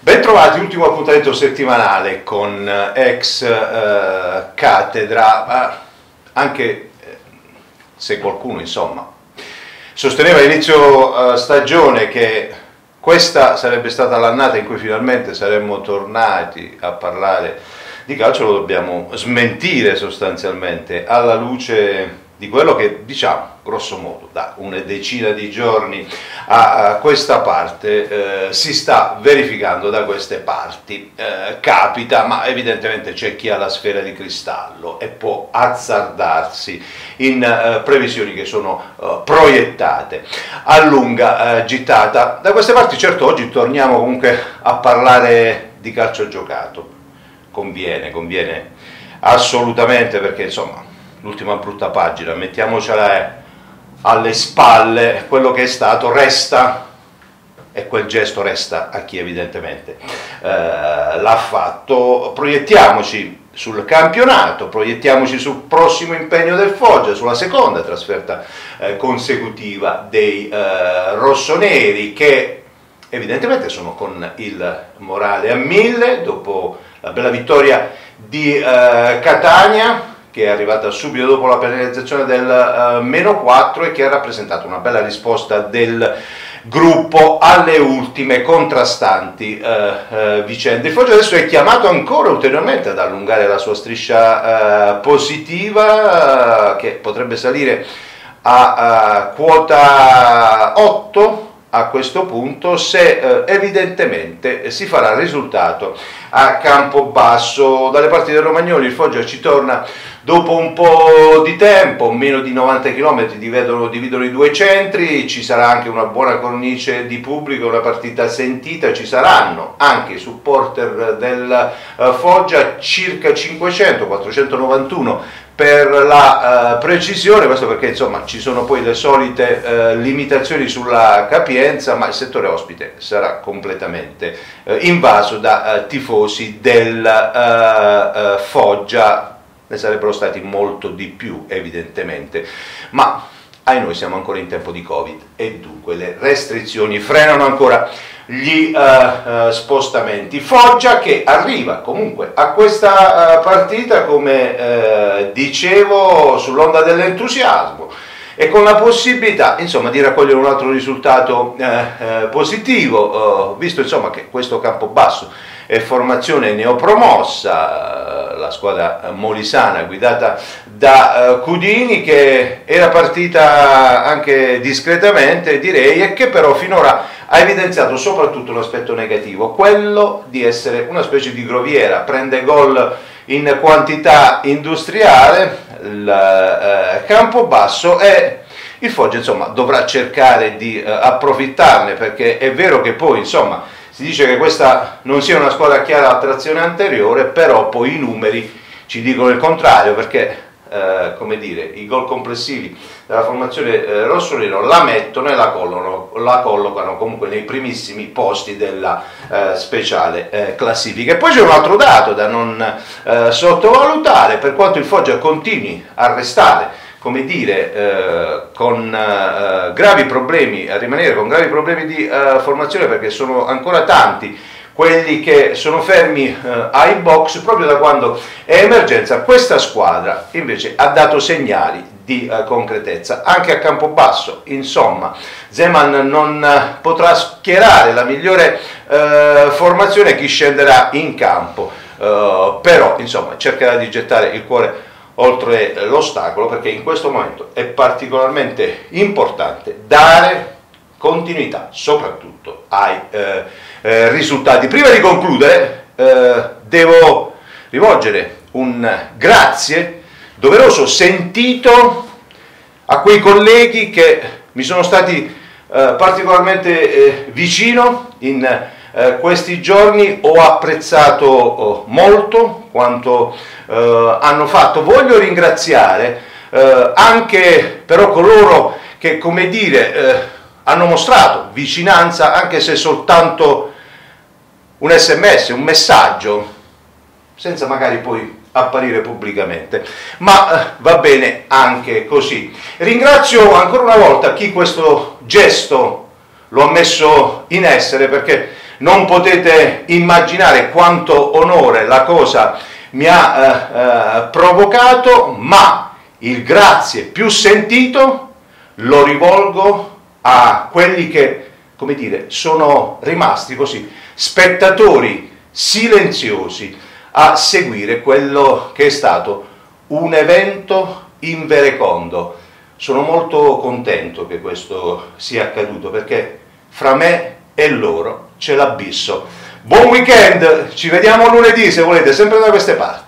Bentrovati, ultimo appuntamento settimanale con eh, ex eh, cattedra, anche eh, se qualcuno insomma sosteneva all'inizio eh, stagione che questa sarebbe stata l'annata in cui finalmente saremmo tornati a parlare di calcio, lo dobbiamo smentire sostanzialmente alla luce di quello che diciamo grosso modo da una decina di giorni a, questa parte eh, si sta verificando da queste parti. Eh, capita ma evidentemente c'è chi ha la sfera di cristallo e può azzardarsi in eh, previsioni che sono eh, proiettate a lunga eh, gittata. Da queste parti certo oggi torniamo comunque a parlare di calcio giocato. Conviene conviene assolutamente perché insomma l'ultima brutta pagina, mettiamocela eh, alle spalle, quello che è stato resta e quel gesto resta a chi evidentemente eh, l'ha fatto. Proiettiamoci sul campionato, proiettiamoci sul prossimo impegno del Foggia, sulla seconda trasferta eh, consecutiva dei eh, rossoneri che evidentemente sono con il morale a mille dopo la bella vittoria di eh, Catania che è arrivata subito dopo la penalizzazione del uh, meno 4 e che ha rappresentato una bella risposta del gruppo alle ultime contrastanti uh, uh, vicende. Il Foggia adesso è chiamato ancora ulteriormente ad allungare la sua striscia positiva che potrebbe salire a quota 8 a questo punto se eh, evidentemente si farà risultato a campo basso. Dalle parti del Romagnoli il Foggia ci torna dopo un po' di tempo, meno di 90 km dividono, dividono, i due centri, ci sarà anche una buona cornice di pubblico, una partita sentita, ci saranno anche i supporter del uh, Foggia, circa 500, 491 per la uh, precisione, questo perché insomma ci sono poi le solite uh, limitazioni sulla capienza, ma il settore ospite sarà completamente uh, invaso da tifosi del Foggia, ne sarebbero stati molto di più evidentemente, ma ai noi siamo ancora in tempo di Covid e dunque le restrizioni frenano ancora gli uh, uh, spostamenti. Foggia che arriva comunque a questa uh, partita, come dicevo, sull'onda dell'entusiasmo e con la possibilità insomma, di raccogliere un altro risultato positivo, visto insomma, che questo campo basso è formazione neopromossa, la squadra molisana guidata da Cudini che era partita anche discretamente direi e che però finora ha evidenziato soprattutto l'aspetto negativo, quello di essere una specie di groviera, prende gol in quantità industriale, il eh, campo basso e il Foggia insomma dovrà cercare di eh, approfittarne perché è vero che poi insomma si dice che questa non sia una squadra chiara a trazione anteriore, però poi i numeri ci dicono il contrario perché eh, come dire, i gol complessivi della formazione eh, rossonero la mettono e la, collocano, la collocano comunque nei primissimi posti della eh, speciale eh, classifica. E poi c'è un altro dato da non eh, sottovalutare, per quanto il Foggia continui a restare come dire, eh, con eh, gravi problemi, a rimanere con gravi problemi di eh, formazione perché sono ancora tanti quelli che sono fermi eh, ai box proprio da quando è emergenza. Questa squadra invece ha dato segnali di eh, concretezza anche a campo basso. Insomma, Zeman non eh, potrà schierare la migliore eh, formazione chi scenderà in campo, eh, però insomma cercherà di gettare il cuore oltre l'ostacolo perché in questo momento è particolarmente importante dare continuità soprattutto ai eh, eh, risultati. Prima di concludere eh, devo rivolgere un grazie doveroso, sentito a quei colleghi che mi sono stati eh, particolarmente eh, vicino in questi giorni, ho apprezzato oh, molto quanto hanno fatto. Voglio ringraziare anche però coloro che, come dire, hanno mostrato vicinanza anche se soltanto un sms, un messaggio, senza magari poi apparire pubblicamente, ma eh, va bene anche così. Ringrazio ancora una volta chi questo gesto lo ha messo in essere perché non potete immaginare quanto onore la cosa mi ha eh, eh, provocato, ma il grazie più sentito lo rivolgo a quelli che, come dire, sono rimasti così, spettatori silenziosi a seguire quello che è stato un evento inverecondo. Sono molto contento che questo sia accaduto perché fra me e loro c'è l'abisso. Buon weekend, ci vediamo lunedì se volete, sempre da queste parti.